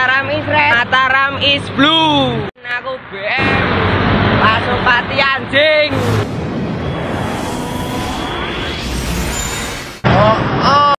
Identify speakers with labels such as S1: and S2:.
S1: Mataram is red, Mataram is blue. Aku BM, Pasupati anjing.